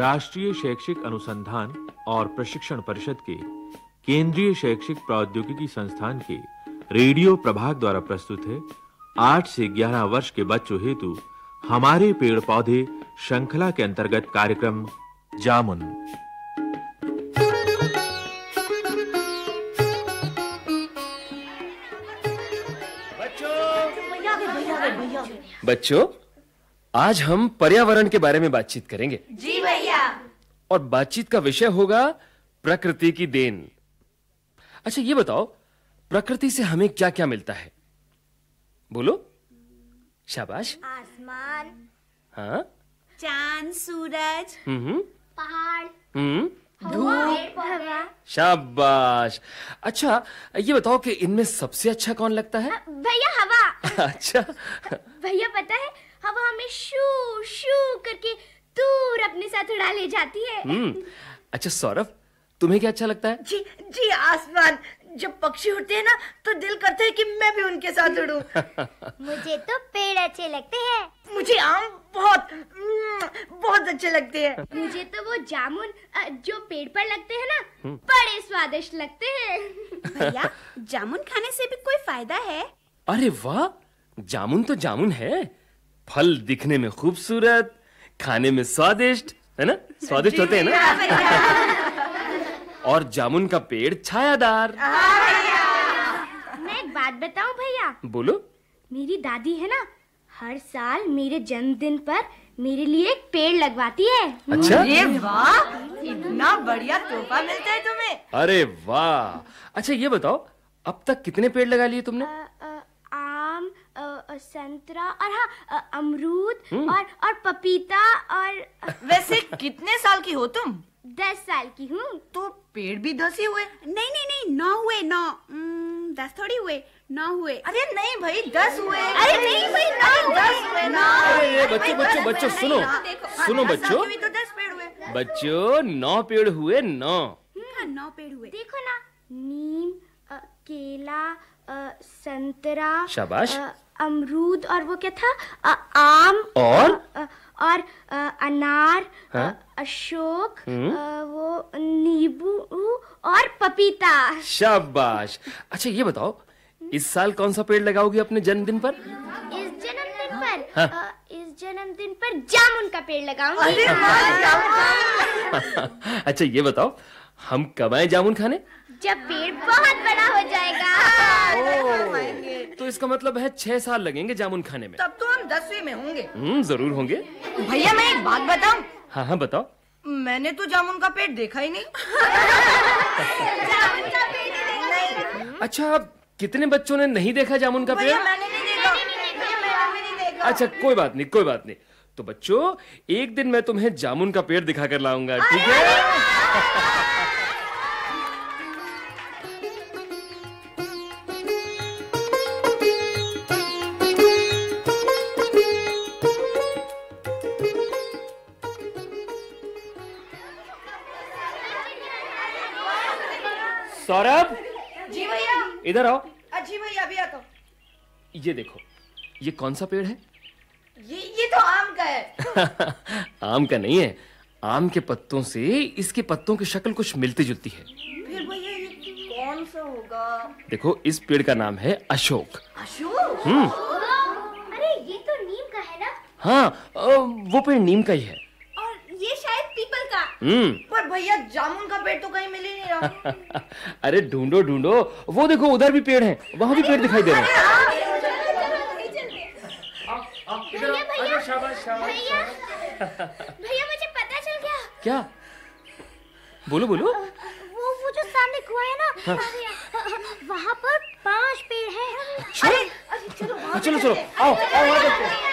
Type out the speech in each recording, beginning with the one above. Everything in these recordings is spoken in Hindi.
राष्ट्रीय शैक्षिक अनुसंधान और प्रशिक्षण परिषद के केंद्रीय शैक्षिक प्रौद्योगिकी संस्थान के रेडियो प्रभाग द्वारा प्रस्तुत है। 8 से 11 वर्ष के बच्चों हेतु हमारे पेड़ पौधे श्रृंखला के अंतर्गत कार्यक्रम जामुन। बच्चों आज हम पर्यावरण के बारे में बातचीत करेंगे। जी और बातचीत का विषय होगा प्रकृति की देन। अच्छा ये बताओ प्रकृति से हमें क्या-क्या मिलता है? बोलो। शाबाश। आसमान। हाँ। चाँद सूरज। हम्म पहाड़। हम्म। धूप। हवा शाबाश। अच्छा ये बताओ कि इनमें सबसे अच्छा कौन लगता है? भैया हवा। अच्छा। भैया पता है हवा हमें शू शू करके दूर अपने साथ उड़ा ले जाती है। हम्म अच्छा सौरभ तुम्हें क्या अच्छा लगता है? जी जी आसमान। जब पक्षी उड़ते हैं ना तो दिल करता है कि मैं भी उनके साथ उड़ूं। मुझे तो पेड़ अच्छे लगते हैं। मुझे आम बहुत mm, बहुत अच्छे लगते हैं। मुझे तो वो जामुन जो पेड़ पर लगते हैं ना बड़े स्वादिष्ट लगते हैं। भैया जामुन खाने से भी कोई फ़ायदा है? अरे वाह जामुन तो जामुन है। फल दिखने में खूबसूरत खाने में स्वादिष्ट है ना? स्वादिष्ट होते हैं ना? और जामुन का पेड़ छायादार। मैं एक बात बताऊँ भैया? बोलो। मेरी दादी है ना हर साल मेरे जन्मदिन पर मेरे लिए एक पेड़ लगवाती है। अच्छा? अरे वाह इतना बढ़िया तोहफा मिलता है तुम्हें। अरे वाह। अच्छा ये बताओ अब तक कितने पेड़ लगा लिए तुमने? अ, संतरा और हाँ अमरूद और और पपीता और वैसे कितने साल की हो तुम? दस साल की हूँ। तो पेड़ भी दस ही हुए। नहीं नहीं नहीं नौ हुए नौ हम्म, दस थोड़ी हुए नौ हुए। अरे नहीं भाई दस हुए। अरे नहीं भाई नौ दस हुए ना। अरे बच्चों बच्चों बच्चों सुनो सुनो बच्चों। तो दस पेड़ हुए। बच्चों नौ पेड़ हुए नौ। हाँ, नौ पेड़ हुए। देखो ना। नीम केला संतरा शाबाश। अमरूद और वो क्या था? अ, आम और? अ, और अनार हाँ? अशोक अ, वो नींबू और पपीता। शाबाश। अच्छा ये बताओ इस साल कौन सा पेड़ लगाओगे अपने जन्मदिन पर? इस जन्मदिन पर हाँ। इस जन्मदिन पर जामुन का पेड़ लगाऊँगी। अच्छा ये बताओ हम कब आए जामुन खाने? जब पेड़ बहुत बड़ा हो जाएगा। तो इसका मतलब है छह साल लगेंगे जामुन खाने में। तब तो हम दसवीं में होंगे। हम्म ज़रूर होंगे। भैया मैं एक बात बताऊँ? हाँ हाँ बताओ। मैंने तो जामुन का पेड़ देखा ही नहीं। अच्छा अब कितने बच्चों ने नहीं देखा जामुन का पेड़ भैया मैंने नहीं देखा। भैया मैंने भी नहीं देखा। अच्छा कोई बात नहीं कोई बात नहीं। तो बच्चों एक दिन मैं तुम्हें जामुन का पेड़ दिखा कर लाऊँगा ठीक है? सौरभ? जी भैया। इधर आओ। अच्छी भैया अभी आता हूँ। ये देखो ये कौन सा पेड़ है? ये ये तो आम का है। आम का नहीं है। आम के पत्तों से इसके पत्तों की शक्ल कुछ मिलती जुलती है। फिर भैया ये कौन सा होगा? देखो इस पेड़ का नाम है अशोक। अशोक? अरे ये तो नीम का है ना? हाँ वो पेड़ नीम का ही है और ये शायद पीपल का हम्म पर भैया जामुन का पेड़ तो कहीं मिल ही नहीं रहा। अरे ढूंढो ढूंढो। वो देखो उधर भी पेड़ है। वहाँ भी पेड़ दिखाई दे रहे हैं। भैया भैया भैया। भैया मुझे पता चल गया। क्या? बोलो बोलो। वो वो जो सामने कुआँ है ना वहाँ पर पाँच पेड़ हैं। अरे अरे चलो हाँ, चलो चलो। आओ आओ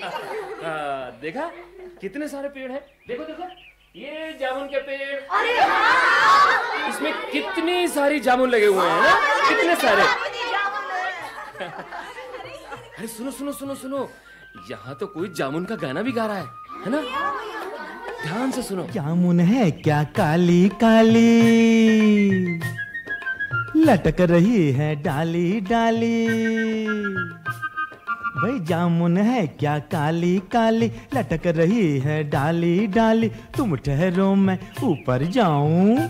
हैं। हाँ, देखा? कितने सारे पेड़ हैं? देखो देखो। ये जामुन के पेड़। अरे इसमें कितनी सारी जामुन लगे हुए हैं ना? कितने सारे? अरे सुनो सुनो सुनो सुनो। यहाँ तो कोई जामुन का गाना भी गा रहा है है ना? ध्यान से सुनो। जामुन है क्या काली काली? लटक रही है डाली डाली। भाई जामुन है क्या काली काली? लटक रही है डाली डाली। तुम ठहरो, मैं ऊपर जाऊँ।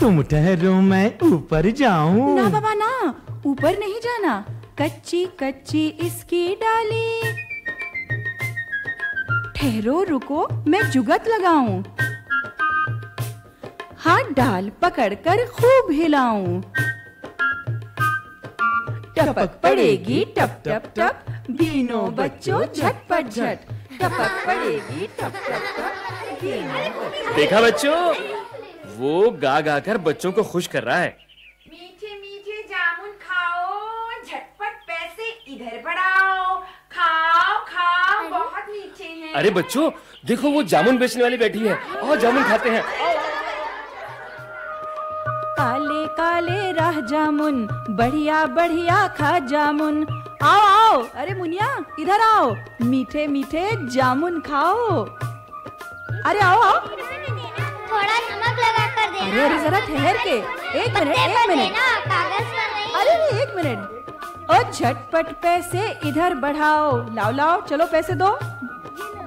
तुम ठहरो, मैं ऊपर जाऊँ। ना बाबा, ना, ऊपर नहीं जाना। कच्ची कच्ची इसकी डाली। ठहरो, रुको, मैं जुगत लगाऊँ। हाथ डाल पकड़कर खूब हिलाऊं। टपक पड़ेगी टप टप टप बीनो बच्चों झटपट झट। टपक पड़ेगी टप टप टप। बीनो देखा बच्चों वो गा गा कर बच्चों को खुश कर रहा है। मीठे मीठे जामुन खाओ झटपट पैसे इधर बढ़ाओ। खाओ खाओ बहुत मीठे हैं। अरे बच्चों देखो वो जामुन बेचने वाली बैठी है। और जामुन खाते हैं। राह जामुन बढ़िया बढ़िया खा जामुन आओ आओ अरे मुनिया इधर आओ मीठे मीठे जामुन खाओ। अरे आओ आओ। थोड़ा नमक लगा कर देना। अरे अरे जरा ठहर के। एक मिनट एक मिनट। कागज़ पर नहीं। अरे एक मिनट। ओ झटपट पैसे इधर बढ़ाओ। लाओ लाओ चलो पैसे दो।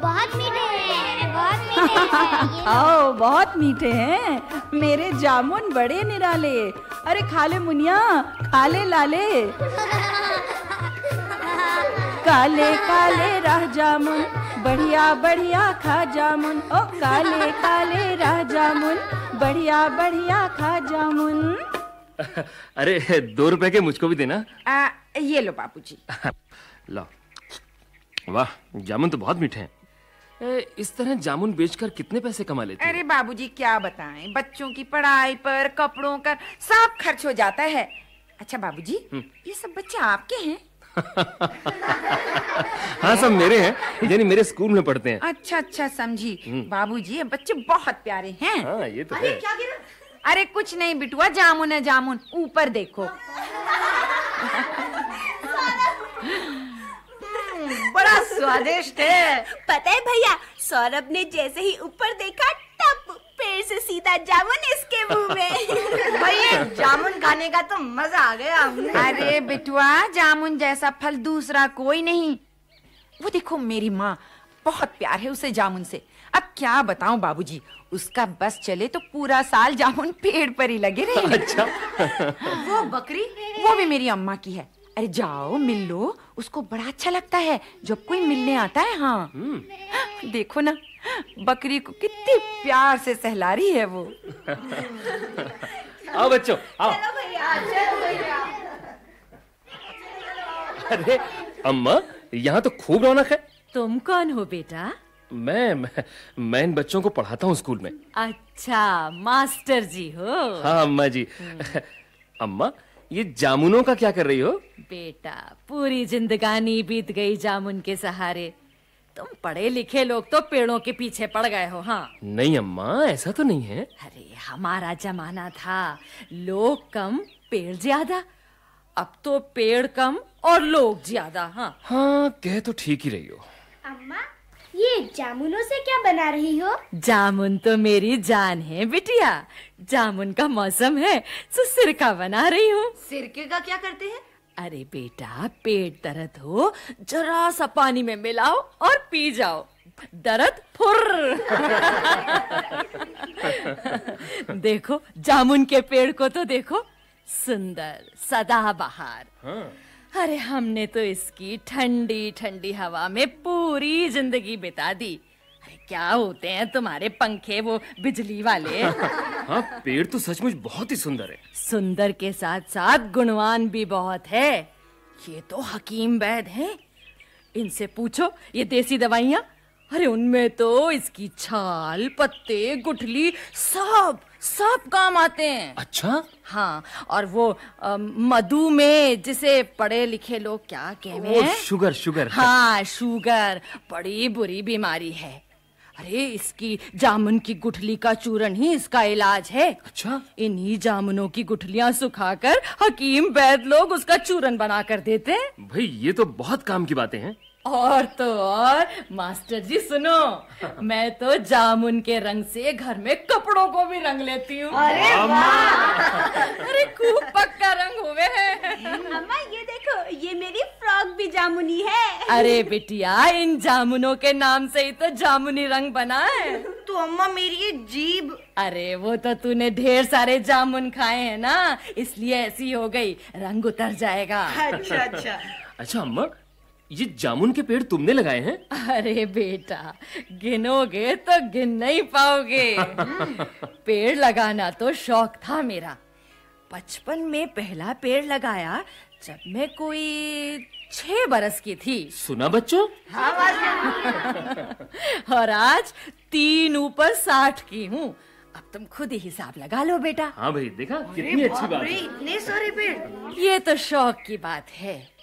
बहुत मीठे हैं बहुत मीठे हैं आओ बहुत मीठे हैं। मेरे जामुन बड़े निराले। अरे खा ले मुनिया खा ले लाले। काले काले राह जामुन बढ़िया बढ़िया खा जामुन। ओ काले काले राह जामुन बढ़िया बढ़िया खा जामुन। अरे दो रुपए के मुझको भी देना। आ, ये लो बाबूजी लो। वाह जामुन तो बहुत मीठे हैं। इस तरह जामुन बेचकर कितने पैसे कमा लेते हैं? अरे बाबूजी क्या बताएँ? बच्चों की पढ़ाई पर कपड़ों का सब खर्च हो जाता है। अच्छा बाबूजी ये सब बच्चे आपके हैं? हाँ सब मेरे हैं यानी मेरे स्कूल में पढ़ते हैं। अच्छा अच्छा समझी। बाबूजी ये बच्चे बहुत प्यारे हैं। हाँ ये तो अरे है। क्या अरे कुछ नहीं बिटुआ जामुन है जामुन। ऊपर देखो। बड़ा स्वादिष्ट है। पता है भैया सौरभ ने जैसे ही ऊपर देखा टप पेड़ से सीधा जामुन इसके मुँह में। भैया जामुन खाने का तो मज़ा आ गया। अरे बिटुआ जामुन जैसा फल दूसरा कोई नहीं। वो देखो मेरी माँ बहुत प्यार है उसे जामुन से। अब क्या बताऊँ बाबूजी उसका बस चले तो पूरा साल जामुन पेड़ पर ही लगे रहे। अच्छा। वो बकरी वो भी मेरी अम्मा की है। अरे जाओ मिल लो। उसको बड़ा अच्छा लगता है। जब कोई मिलने आता है हाँ। देखो ना बकरी को कितनी प्यार से सहला रही है वो। आओ बच्चों आओ। अरे अम्मा यहाँ तो खूब रौनक है। तुम कौन हो बेटा? मैं मैं, मैं इन बच्चों को पढ़ाता हूँ स्कूल में। अच्छा मास्टर जी हो। हाँ अम्मा जी। अम्मा ये जामुनों का क्या कर रही हो? बेटा पूरी जिंदगानी बीत गई जामुन के सहारे। तुम पढ़े लिखे लोग तो पेड़ों के पीछे पड़ गए हो हाँ। नहीं अम्मा ऐसा तो नहीं है। अरे हमारा जमाना था। लोग कम पेड़ ज़्यादा। अब तो पेड़ कम और लोग ज़्यादा हाँ। हाँ कह तो ठीक ही रही हो। ये जामुनों से क्या बना रही हो? जामुन तो मेरी जान है बिटिया। जामुन का मौसम है तो सिरका बना रही हूँ। सिरके का क्या करते हैं? अरे बेटा पेट दर्द हो जरा सा पानी में मिलाओ और पी जाओ। दर्द फुर देखो जामुन के पेड़ को तो देखो सुंदर सदाबहार। अरे हमने तो इसकी ठंडी ठंडी हवा में पूरी ज़िंदगी बिता दी। अरे क्या होते हैं तुम्हारे पंखे वो बिजली वाले? हाँ पेड़ तो सचमुच बहुत ही सुंदर है। सुंदर के साथ साथ गुणवान भी बहुत है। ये तो हकीम वैद हैं। इनसे पूछो ये देसी दवाइयाँ? अरे उनमें तो इसकी छाल पत्ते गुठली सब सब काम आते हैं। अच्छा? हाँ और वो मधु में जिसे पढ़े लिखे लोग क्या कहते वो हैं? Sugar sugar. हाँ शुगर बड़ी बुरी बीमारी है। अरे इसकी जामुन की गुठली का चूरन ही इसका इलाज है। अच्छा? इन्हीं जामुनों की गुठलियाँ सुखाकर हकीम वैद लोग उसका चूरन बना कर देते हैं। भाई ये तो बहुत काम की बातें हैं। और तो और मास्टर जी सुनो मैं तो जामुन के रंग से घर में कपड़ों को भी रंग लेती हूँ। अरे अरे खूब पक्का रंग हुए हैं। अम्मा ये देखो ये मेरी फ्रॉक भी जामुनी है। अरे बिटिया इन जामुनों के नाम से ही तो जामुनी रंग बना है। तो अम्मा मेरी ये जीभ। अरे वो तो तूने ढेर सारे जामुन खाए हैं ना इसलिए ऐसी हो गई रंग उतर जाएगा। अच्छा अच्छा। अच्छा अम्मा ये जामुन के पेड़ तुमने लगाए हैं? अरे बेटा गिनोगे तो गिन नहीं पाओगे। पेड़ लगाना तो शौक था मेरा। बचपन में पहला पेड़ लगाया जब मैं कोई छह बरस की थी। सुना बच्चों? और आज तीन ऊपर साठ की हूँ। अब तुम खुद ही हिसाब लगा लो बेटा। हाँ भाई देखा कितनी अच्छी बात है। इतने सारे पेड़। ये तो शौक की बात है।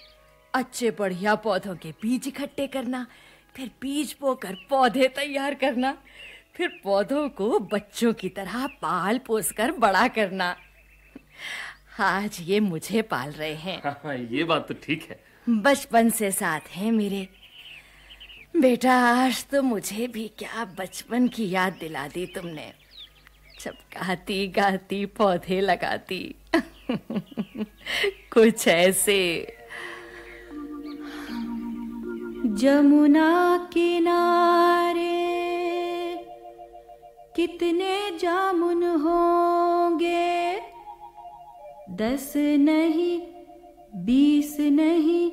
अच्छे बढ़िया पौधों के बीज इकट्ठे करना फिर बीज बोकर पौधे तैयार करना फिर पौधों को बच्चों की तरह पाल पोस कर बड़ा करना। आज ये मुझे पाल रहे हैं। हाँ, हाँ, ये बात तो ठीक है। बचपन से साथ हैं मेरे। बेटा आज तो मुझे भी क्या बचपन की याद दिला दी तुमने। जब गाती गाती पौधे लगाती। कुछ ऐसे जमुना किनारे कितने जामुन होंगे? दस नहीं बीस नहीं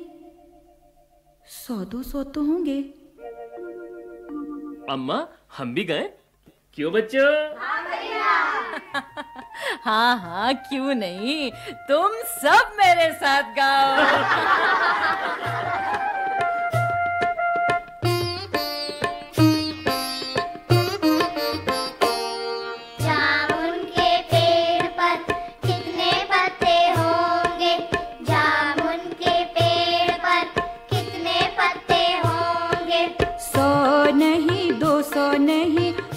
सौ दो सौ तो होंगे। अम्मा हम भी गए? क्यों बच्चों? हाँ हाँ क्यों नहीं? तुम सब मेरे साथ गाओ।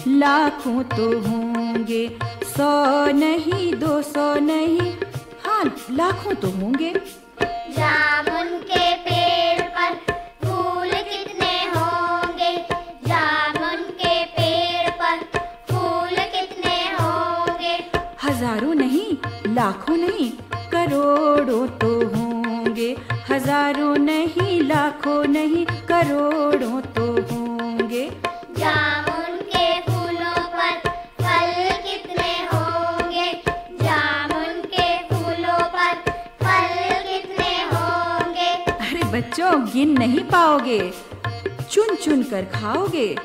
लाखों तो होंगे सौ नहीं दो सौ नहीं। हाँ लाखों तो होंगे। जामुन के पेड़ पर फूल कितने होंगे? जामुन के पेड़ पर फूल कितने होंगे? हज़ारों नहीं लाखों नहीं करोड़ों तो होंगे। हज़ारों नहीं लाखों नहीं करोड़ों तो गिन नहीं पाओगे। चुन चुन कर खाओगे।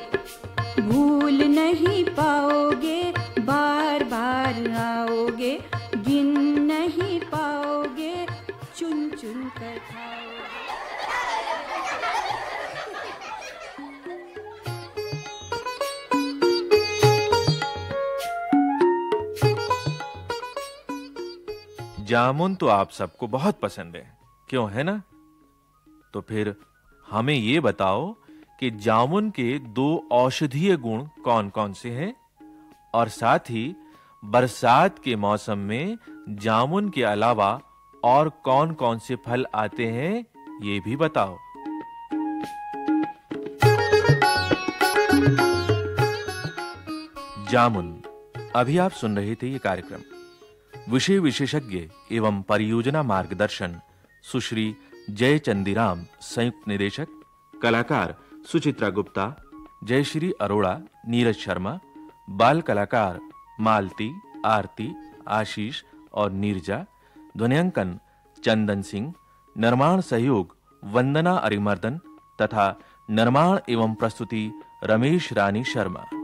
भूल नहीं पाओगे। बार बार आओगे। गिन नहीं पाओगे। चुन चुन कर खाओगे। जामुन तो आप सबको बहुत पसंद है। क्यों, है ना? तो फिर हमें ये बताओ कि जामुन के दो औषधीय गुण कौन-कौन से हैं? और साथ ही, बरसात के मौसम में जामुन के अलावा और कौन-कौन से फल आते हैं, ये भी बताओ। जामुन। अभी आप सुन रहे थे ये कार्यक्रम। विषय विशेषज्ञ एवं परियोजना मार्गदर्शन सुश्री जय चंदीराम संयुक्त निदेशक, कलाकार सुचित्रा गुप्ता, जयश्री अरोड़ा, नीरज शर्मा, बाल कलाकार मालती, आरती, आशीष और नीरजा, ध्वनियांकन चंदन सिंह, निर्माण सहयोग वंदना अरिमर्दन तथा निर्माण एवं प्रस्तुति रमेश रानी शर्मा।